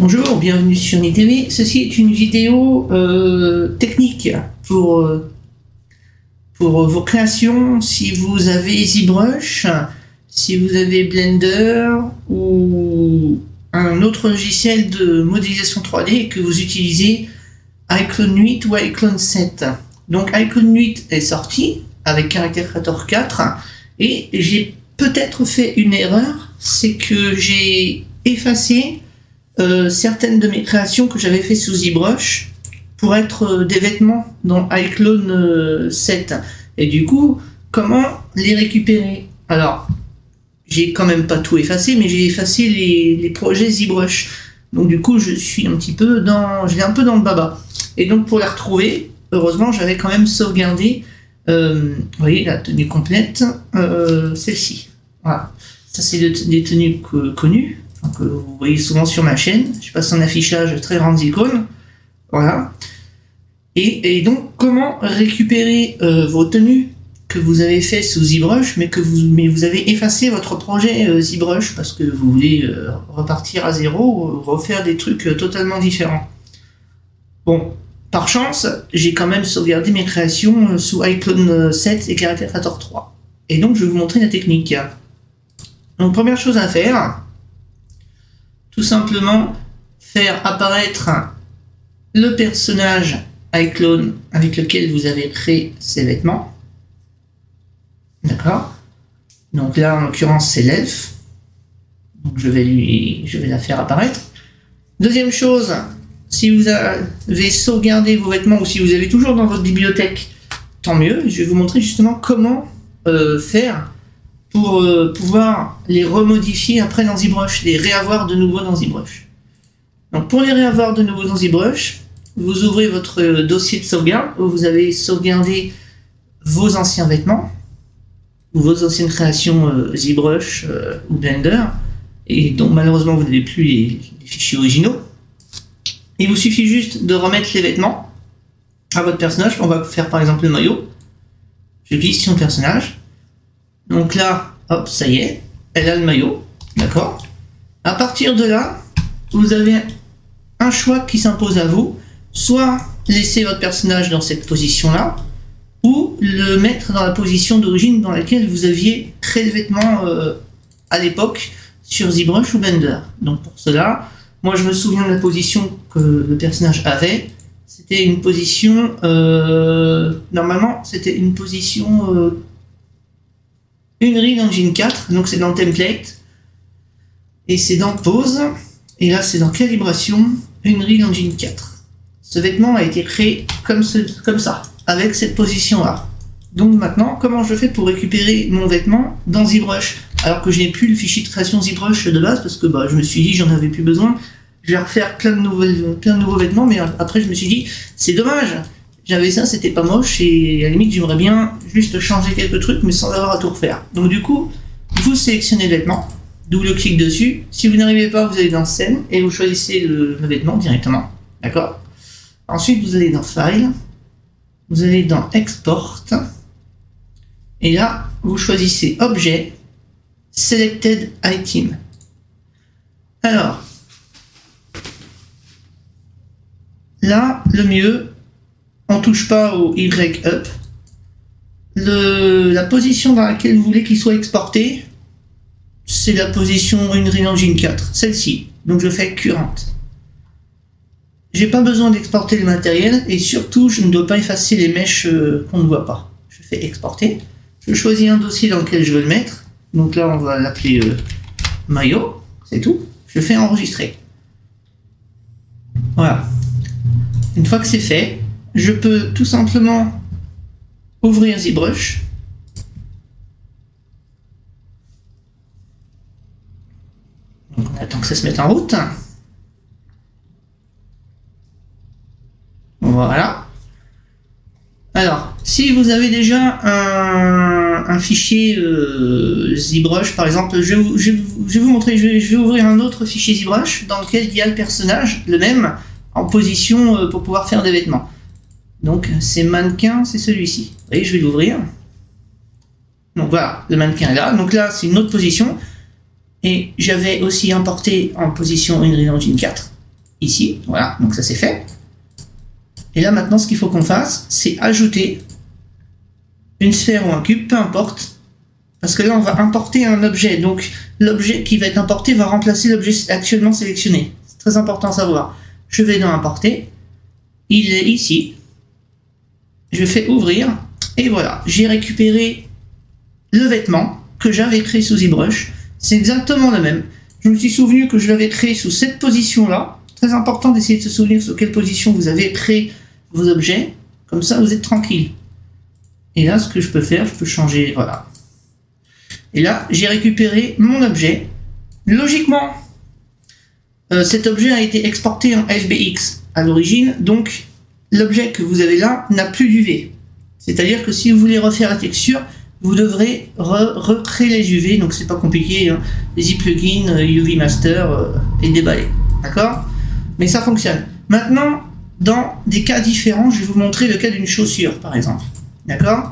Bonjour, bienvenue sur NiTV. Ceci est une vidéo euh, technique pour, euh, pour vos créations. Si vous avez ZBrush, si vous avez Blender ou un autre logiciel de modélisation 3D et que vous utilisez iClone 8 ou iClone 7. Donc iClone 8 est sorti avec Character Creator 4 et j'ai peut-être fait une erreur, c'est que j'ai effacé euh, certaines de mes créations que j'avais fait sous ZBrush pour être euh, des vêtements dans iClone 7. Euh, et du coup, comment les récupérer? Alors, j'ai quand même pas tout effacé, mais j'ai effacé les, projets ZBrush. Donc du coup, je suis un petit peu dans, un peu dans le baba. Et donc pour les retrouver, heureusement, j'avais quand même sauvegardé, voyez, la tenue complète, celle-ci. Voilà. Ça, c'est des tenues connues que vous voyez souvent sur ma chaîne. Je passe un affichage très grandes icônes. Voilà. Et, donc, comment récupérer euh, vos tenues que vous avez fait sous ZBrush, mais que vous, mais vous avez effacé votre projet euh, ZBrush parce que vous voulez euh, repartir à zéro refaire des trucs totalement différents? Bon, par chance, j'ai quand même sauvegardé mes créations sous iClone 7 et Character Creator 3. Et donc, je vais vous montrer la technique. Donc, première chose à faire, simplement faire apparaître le personnage iClone avec lequel vous avez créé ces vêtements. D'accord Donc là, en l'occurrence, c'est l'elfe. Je vais, lui, je vais la faire apparaître. Deuxième chose, si vous avez sauvegardé vos vêtements ou si vous avez toujours dans votre bibliothèque, tant mieux. Je vais vous montrer justement comment euh, faire pour euh, pouvoir les remodifier après dans ZBrush, les réavoir de nouveau dans ZBrush. Donc pour les réavoir de nouveau dans ZBrush, vous ouvrez votre euh, dossier de sauvegarde où vous avez sauvegardé vos anciens vêtements ou vos anciennes créations euh, ZBrush ou Blender et dont malheureusement vous n'avez plus les, les, fichiers originaux. Il vous suffit juste de remettre les vêtements à votre personnage. On va faire par exemple le maillot. Je glisse sur le personnage. Donc là, hop, ça y est, elle a le maillot, d'accord? À partir de là, vous avez un choix qui s'impose à vous, soit laisser votre personnage dans cette position-là, ou le mettre dans la position d'origine dans laquelle vous aviez créé le vêtement euh, à l'époque sur ZBrush ou Blender. Donc pour cela, moi je me souviens de la position que le personnage avait. C'était une position, euh, normalement c'était une position euh, Unreal Engine 4, donc c'est dans Template, et c'est dans Pose, et là c'est dans Calibration, Unreal Engine 4. Ce vêtement a été créé comme, ça, avec cette position-là. Donc maintenant, comment je fais pour récupérer mon vêtement dans ZBrush Alors que je n'ai plus le fichier de création ZBrush de base, parce que bah, je me suis dit j'en avais plus besoin, je vais refaire plein plein de nouveaux vêtements, mais après je me suis dit, c'est dommage, j'avais ça, c'était pas moche, et à la limite, j'aimerais bien juste changer quelques trucs, mais sans avoir à tout refaire. Donc du coup, vous sélectionnez le vêtement, double-clic dessus. Si vous n'arrivez pas, vous allez dans Scène, et vous choisissez le, vêtement directement. D'accord? Ensuite, vous allez dans File, vous allez dans Export, et là, vous choisissez Objet, Selected Item. Alors, là, le mieux, on touche pas au Y up. la position dans laquelle vous voulez qu'il soit exporté, c'est la position Unreal Engine 4, celle-ci. Donc je fais current. J'ai pas besoin d'exporter le matériel et surtout je ne dois pas effacer les mèches euh, qu'on ne voit pas. Je fais exporter. Je choisis un dossier dans lequel je veux le mettre. Donc là on va l'appeler euh, maillot, c'est tout. Je fais enregistrer. Voilà. Une fois que c'est fait, je peux tout simplement ouvrir ZBrush. on attend que ça se mette en route. Voilà. Alors, si vous avez déjà un, fichier euh, ZBrush, par exemple, je, vais vous montrer, je vais, ouvrir un autre fichier ZBrush dans lequel il y a le personnage, le même, en position euh, pour pouvoir faire des vêtements. Donc c'est mannequin, c'est celui-ci. Vous voyez, je vais l'ouvrir. Donc voilà, le mannequin est là. Donc là, c'est une autre position. Et j'avais aussi importé en position Unreal Engine 4. ici. Voilà, donc ça c'est fait. Et là maintenant, ce qu'il faut qu'on fasse, c'est ajouter une sphère ou un cube, peu importe. Parce que là, on va importer un objet. Donc, l'objet qui va être importé va remplacer l'objet actuellement sélectionné. C'est très important à savoir. Je vais dans importer. Il est ici. Je fais ouvrir. Et voilà, j'ai récupéré le vêtement que j'avais créé sous ZBrush. C'est exactement le même. Je me suis souvenu que je l'avais créé sous cette position-là. Très important d'essayer de se souvenir sous quelle position vous avez créé vos objets. Comme ça, vous êtes tranquille. Et là, ce que je peux faire, je peux changer, voilà. Et là, j'ai récupéré mon objet. Logiquement, euh, cet objet a été exporté en SBX à l'origine, donc l'objet que vous avez là n'a plus d'UV. C'est-à-dire que si vous voulez refaire la texture, vous devrez recréer les UV, donc c'est pas compliqué, hein. les e-plugins, UV euh, Master euh, et déballer. D'accord? Mais ça fonctionne. Maintenant, dans des cas différents, je vais vous montrer le cas d'une chaussure, par exemple. D'accord?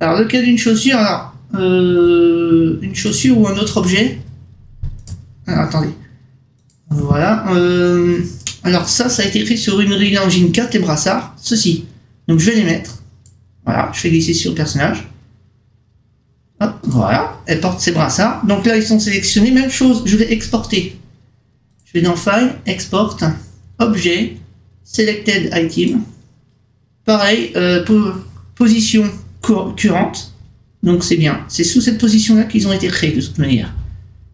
Alors, le cas d'une chaussure, alors, euh, une chaussure ou un autre objet. Alors, attendez. Voilà. Alors, ça, ça a été fait sur une Real Engine 4, les brassards. Ceci. Donc, je vais les mettre. Voilà, je fais glisser sur le personnage voilà, elle porte ses brassards. Donc là, ils sont sélectionnés. Même chose, je vais exporter. Je vais dans File, Export, Objet, Selected Item. Pareil, euh, position courante. Donc c'est bien. C'est sous cette position-là qu'ils ont été créés de toute manière.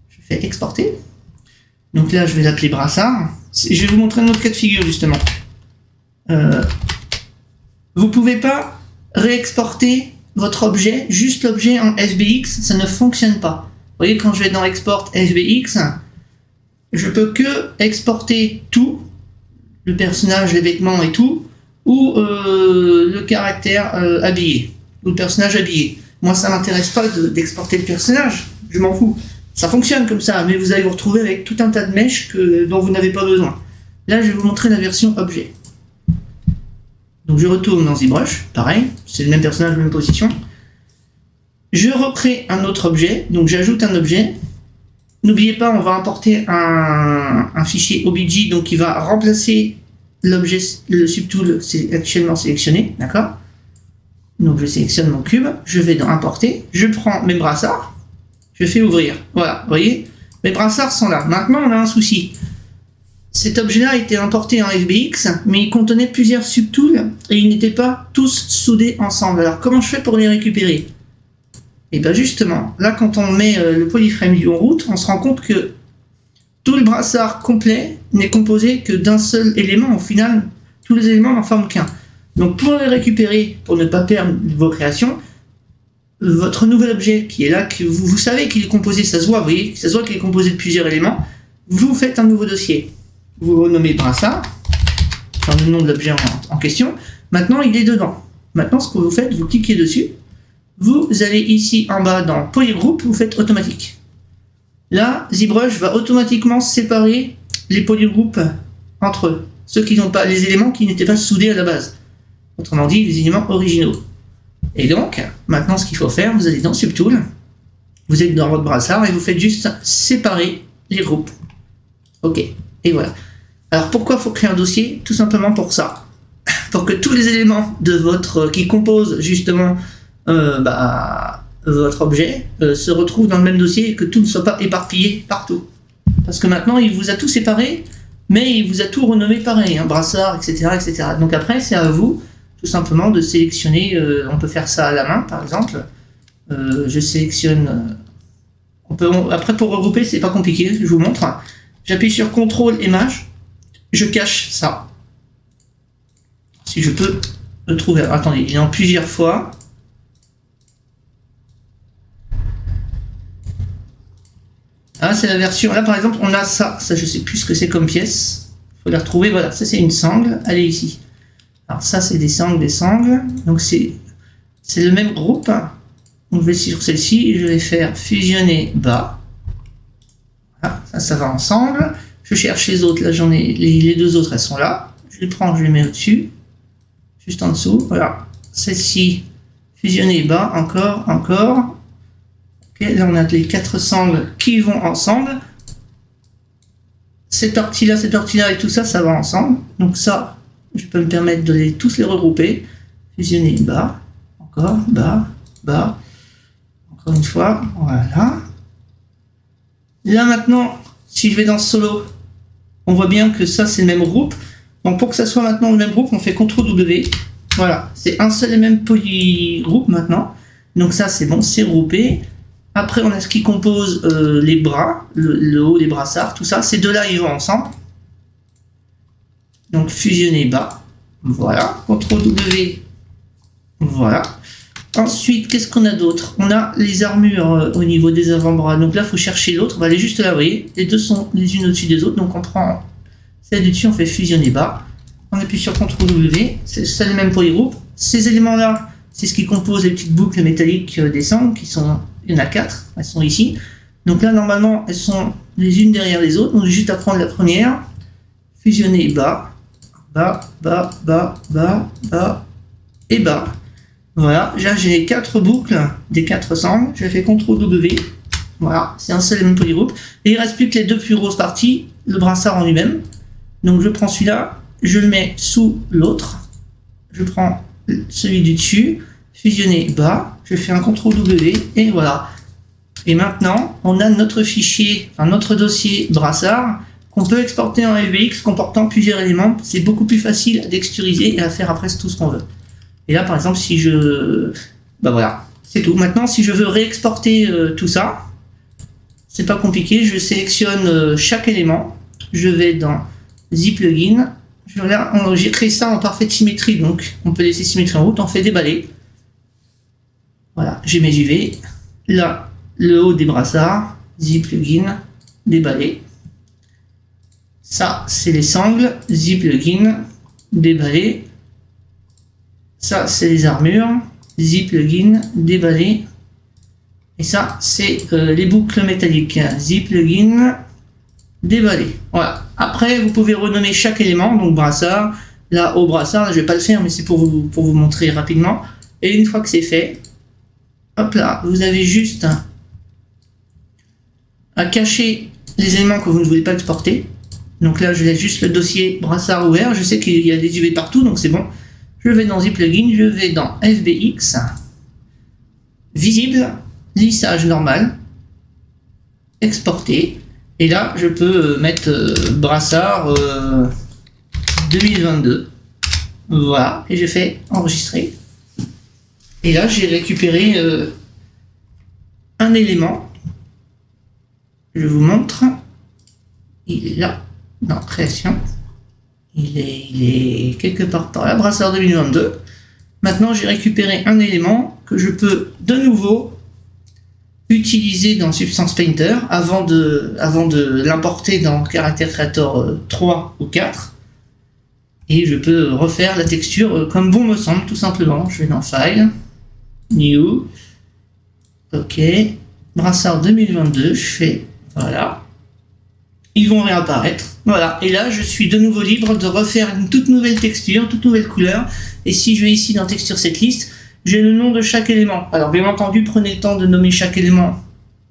Je fais exporter. Donc là, je vais l'appeler brassard. Je vais vous montrer un autre cas de figure justement. Euh, vous pouvez pas réexporter votre objet, juste l'objet en SBX, ça ne fonctionne pas. Vous voyez, quand je vais dans Export SBX, je peux que exporter tout, le personnage, les vêtements et tout, ou euh, le caractère euh, habillé, ou le personnage habillé. Moi, ça m'intéresse pas d'exporter le personnage, je m'en fous. Ça fonctionne comme ça, mais vous allez vous retrouver avec tout un tas de mèches que, dont vous n'avez pas besoin. Là, je vais vous montrer la version objet. Donc je retourne dans ZBrush, pareil, c'est le même personnage, même position. Je recrée un autre objet, donc j'ajoute un objet. N'oubliez pas, on va importer un, fichier OBJ, donc qui va remplacer l'objet, le subtool actuellement sélectionné, d'accord? Donc je sélectionne mon cube, je vais dans importer, je prends mes brassards, je fais ouvrir. Voilà, vous voyez Mes brassards sont là. Maintenant, on a un souci. Cet objet-là a été importé en FBX, mais il contenait plusieurs subtools et ils n'étaient pas tous soudés ensemble. Alors comment je fais pour les récupérer? Et eh bien justement, là quand on met euh, le polyframe en route, on se rend compte que tout le brassard complet n'est composé que d'un seul élément. Au final, tous les éléments n'en forment qu'un. Donc pour les récupérer, pour ne pas perdre vos créations, votre nouvel objet qui est là, que vous, savez qu'il est composé, ça se voit, vous voyez, ça se voit qu'il est composé de plusieurs éléments, vous faites un nouveau dossier vous renommez brassard, enfin le nom de l'objet en, question. Maintenant, il est dedans. Maintenant, ce que vous faites, vous cliquez dessus. Vous allez ici en bas dans Polygroup, vous faites automatique. Là, ZBrush va automatiquement séparer les polygroupes entre eux. Ceux qui n'ont pas les éléments qui n'étaient pas soudés à la base. Autrement dit, les éléments originaux. Et donc, maintenant, ce qu'il faut faire, vous allez dans Subtool, vous êtes dans votre brassard et vous faites juste séparer les groupes. OK. Et voilà. Alors pourquoi faut créer un dossier? Tout simplement pour ça. Pour que tous les éléments de votre qui composent justement euh, bah, votre objet euh, se retrouvent dans le même dossier et que tout ne soit pas éparpillé partout. Parce que maintenant il vous a tout séparé, mais il vous a tout renommé pareil, un brassard, etc., etc. Donc après c'est à vous simplement de sélectionner. Euh, on peut faire ça à la main par exemple. je sélectionne. on peut, après pour regrouper c'est pas compliqué, je vous montre. J'appuie sur CTRL image, je cache ça. Si je peux le trouver. Attendez, il en plusieurs fois. Ah, c'est la version. Là, par exemple, on a ça. Ça, je sais plus ce que c'est comme pièce. Faut la retrouver. Voilà, ça, c'est une sangle. Allez ici. Alors, ça, c'est des sangles, des sangles. Donc, c'est le même groupe. On va sur celle-ci. Je vais faire fusionner bas ça, ça va ensemble. Je cherche les autres, là j'en ai, les, deux autres elles sont là. Je les prends, je les mets au-dessus, juste en dessous. Voilà, celle-ci fusionnée bas, encore, encore. Ok, là on a les quatre sangles qui vont ensemble. cette partie-là, cette partie-là et tout ça, ça va ensemble. Donc ça, je peux me permettre de les, tous les regrouper. Fusionner bas, encore, bas, bas. Encore une fois, voilà. Là maintenant, si je vais dans solo, on voit bien que ça c'est le même groupe. Donc pour que ça soit maintenant le même groupe, on fait CTRL W. Voilà, c'est un seul et même polygroupe maintenant. Donc ça c'est bon, c'est groupé. Après on a ce qui compose euh, les bras, le, haut des brassards, tout ça. Ces deux-là ils vont ensemble. Donc fusionner bas. Voilà, CTRL W. Voilà. Ensuite, qu'est-ce qu'on a d'autre? On a les armures euh, au niveau des avant-bras. Donc là, il faut chercher l'autre. On va aller juste là, vous voyez. Les deux sont les unes au-dessus des autres. Donc on prend celle du dessus, on fait fusionner bas. On appuie sur CTRL W. C'est ça les mêmes pour les groupes. Ces éléments-là, c'est ce qui compose les petites boucles métalliques euh, des sangles, qui sont, il y en a quatre, elles sont ici. Donc là, normalement, elles sont les unes derrière les autres. Donc juste à prendre la première, fusionner bas, bas, bas, bas, bas, bas et bas. Voilà, là j'ai quatre boucles des quatre sangles, je fais CTRL W, voilà, c'est un seul et même polygroupe. Et il reste plus que les deux plus grosses parties, le brassard en lui-même. Donc je prends celui-là, je le mets sous l'autre, je prends celui du dessus, fusionner bas, je fais un CTRL W, et voilà. Et maintenant, on a notre fichier, enfin notre dossier brassard, qu'on peut exporter en FBX comportant plusieurs éléments. C'est beaucoup plus facile à texturiser et à faire après tout ce qu'on veut. Et là, par exemple, si je... Bah voilà, c'est tout. Maintenant, si je veux réexporter euh, tout ça, c'est pas compliqué. Je sélectionne euh, chaque élément. Je vais dans Zplugin. J'ai créé ça en parfaite symétrie, donc on peut laisser symétrie en haut. On fait déballer. Voilà, j'ai mes UV. Là, le haut des brassards. Zplugin, déballer. Ça, c'est les sangles. Zplugin, déballer. Ça, c'est les armures. Zip plugin, déballer. Et ça, c'est euh, les boucles métalliques. Zip plugin, déballer. Voilà. Après, vous pouvez renommer chaque élément. Donc, brassard. Là, au brassard, je vais pas le faire, mais c'est pour vous, pour vous montrer rapidement. Et une fois que c'est fait, hop là, vous avez juste à cacher les éléments que vous ne voulez pas exporter. Donc là, je laisse juste le dossier brassard ouvert. Je sais qu'il y a des UV partout, donc c'est bon. Je vais dans plugin, je vais dans FBX, visible, lissage normal, exporter. Et là, je peux mettre euh, brassard 2022. Euh, voilà, et je fais enregistrer. Et là, j'ai récupéré euh, un élément. Je vous montre. Il est là, dans création. Il est, quelque part par là, brassard 2022. Maintenant, j'ai récupéré un élément que je peux de nouveau utiliser dans Substance Painter avant de, avant de l'importer dans Character Creator 3 euh, ou 4. Et je peux refaire la texture euh, comme bon me semble, tout simplement. Je vais dans File, New, OK, Brassard 2022, je fais, voilà ils vont réapparaître. Voilà, et là je suis de nouveau libre de refaire une toute nouvelle texture, toute nouvelle couleur. Et si je vais ici dans texture setlist, j'ai le nom de chaque élément. Alors bien entendu, prenez le temps de nommer chaque élément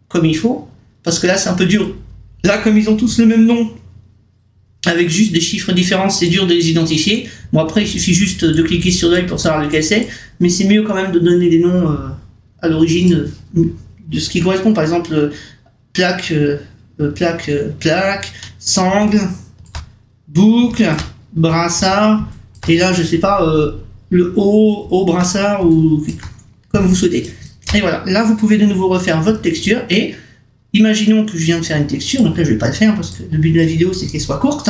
comme il faut, parce que là c'est un peu dur. Là, comme ils ont tous le même nom, avec juste des chiffres différents, c'est dur de les identifier. Bon après, il suffit juste de cliquer sur l'œil pour savoir lequel c'est, mais c'est mieux quand même de donner des noms euh, à l'origine de ce qui correspond. Par exemple, euh, plaque. Euh, euh, plaque, euh, plaque, sangle, boucle, brassard, et là, je sais pas, euh, le haut, haut brassard ou comme vous souhaitez. Et voilà, là, vous pouvez de nouveau refaire votre texture et imaginons que je viens de faire une texture, donc là, je vais pas le faire parce que le but de la vidéo, c'est qu'elle soit courte.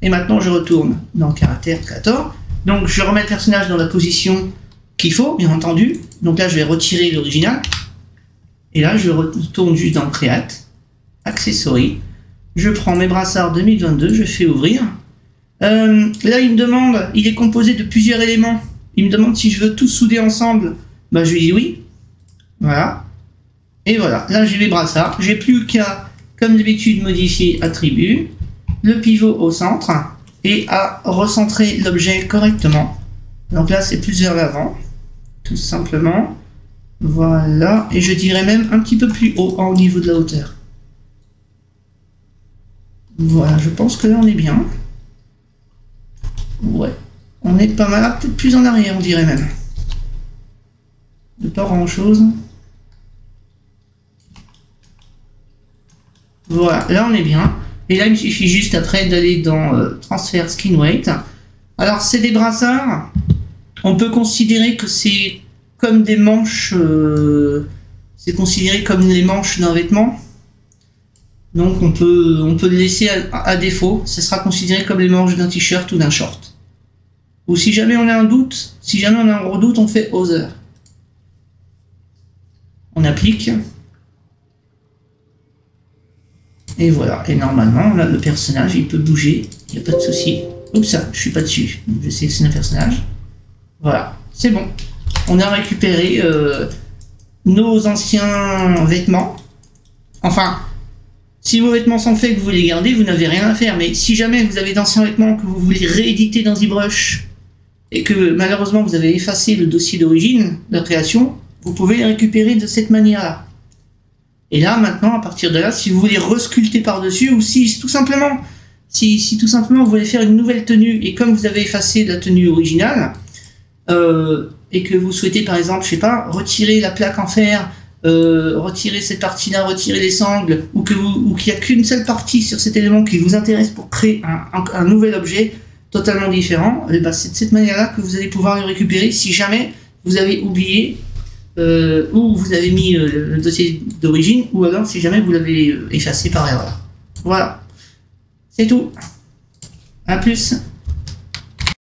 Et maintenant, je retourne dans caractère créateur. Donc, je remets le personnage dans la position qu'il faut, bien entendu. Donc là, je vais retirer l'original. Et là, je retourne juste dans Create. Accessories. Je prends mes brassards 2022, je fais ouvrir. Euh, là, il me demande, il est composé de plusieurs éléments. Il me demande si je veux tout souder ensemble. Bah, je lui dis oui. Voilà. Et voilà, là j'ai les brassards. J'ai plus qu'à, comme d'habitude, modifier attribut, le pivot au centre et à recentrer l'objet correctement. Donc là, c'est plus vers l'avant, tout simplement. Voilà, et je dirais même un petit peu plus haut au niveau de la hauteur. Voilà, je pense que là on est bien. Ouais. On est pas mal, peut-être plus en arrière, on dirait même. De pas grand chose. Voilà, là on est bien. Et là il suffit juste après d'aller dans euh, Transfer Skin Weight. Alors c'est des brassards. On peut considérer que c'est comme des manches. euh, c'est considéré comme les manches d'un vêtement. Donc on peut, on peut le laisser à, défaut. Ce sera considéré comme les manches d'un t-shirt ou d'un short. Ou si jamais on a un doute, si jamais on a un gros doute, on fait other. On applique. Et voilà. Et normalement, là, le personnage, il peut bouger. Il n'y a pas de souci. Oups, ça, je suis pas dessus. Je sélectionne un personnage. Voilà. C'est bon. On a récupéré euh, nos anciens vêtements. Enfin, si vos vêtements sont faits et que vous les gardez, vous n'avez rien à faire. Mais si jamais vous avez d'anciens vêtements que vous voulez rééditer dans ZBrush et que malheureusement vous avez effacé le dossier d'origine de création, vous pouvez les récupérer de cette manière-là. Et là, maintenant, à partir de là, si vous voulez resculpter par-dessus, ou si tout simplement, si, si tout simplement vous voulez faire une nouvelle tenue, et comme vous avez effacé la tenue originale, euh, et que vous souhaitez par exemple, je sais pas, retirer la plaque en fer, euh, retirer cette partie-là, retirer les sangles, ou qu'il n'y a qu'une seule partie sur cet élément qui vous intéresse pour créer un, nouvel objet totalement différent, et ben c'est de cette manière-là que vous allez pouvoir le récupérer si jamais vous avez oublié euh, ou vous avez mis euh, le dossier d'origine, ou alors si jamais vous l'avez euh, effacé par erreur. Voilà. C'est tout. À plus.